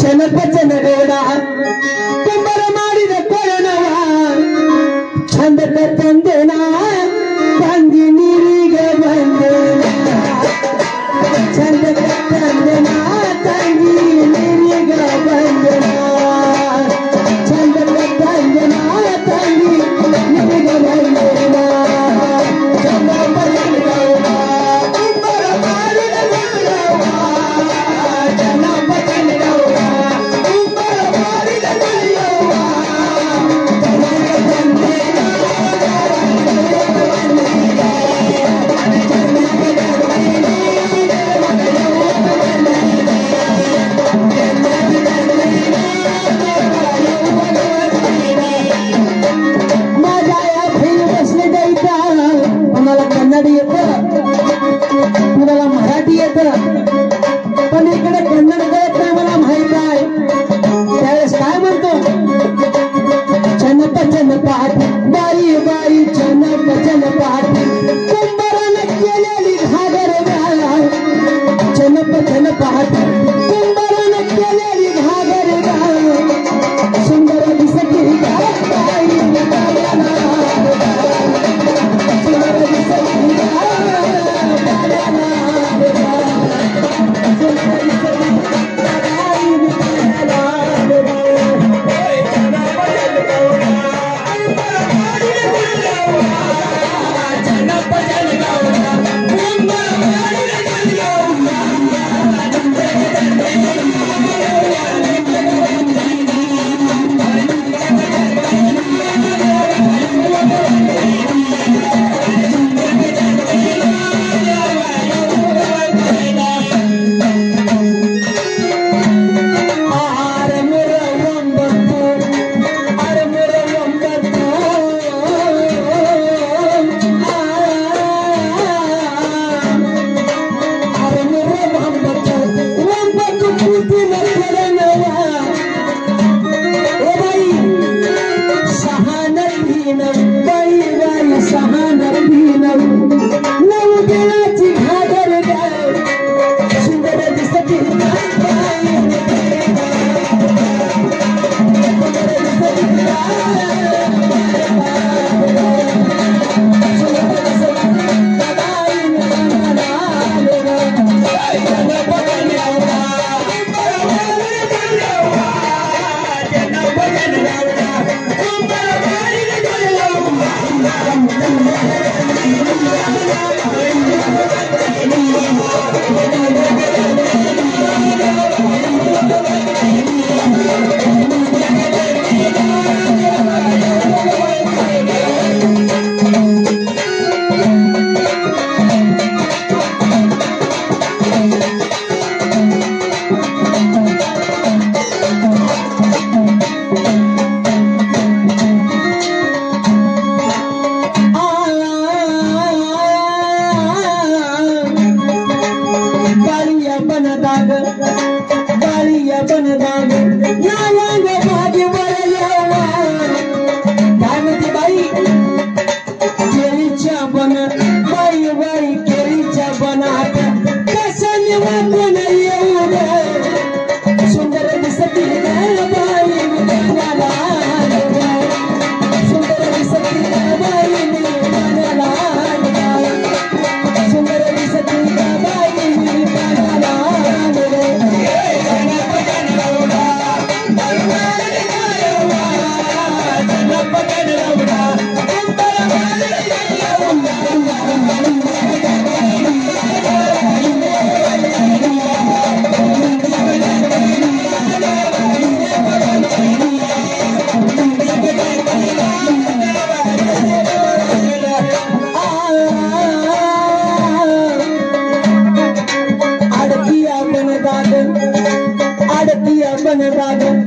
ಚೆನ್ನಬೇಡ ಕುಂಬರ ಮಾಡಿದ मां चंद ತಂದ येतं मराठी येतं. पण इकडे कन्नड कळत नाही मला माहीत आहे. त्यावेळेस काय म्हणतो? जनप जनपाठ बारी बारी जनप जनपाठ कुंभारानं केलेली घागर जनप जनपाठ Thank you. ஆடத்தி அம்மன் பாதம்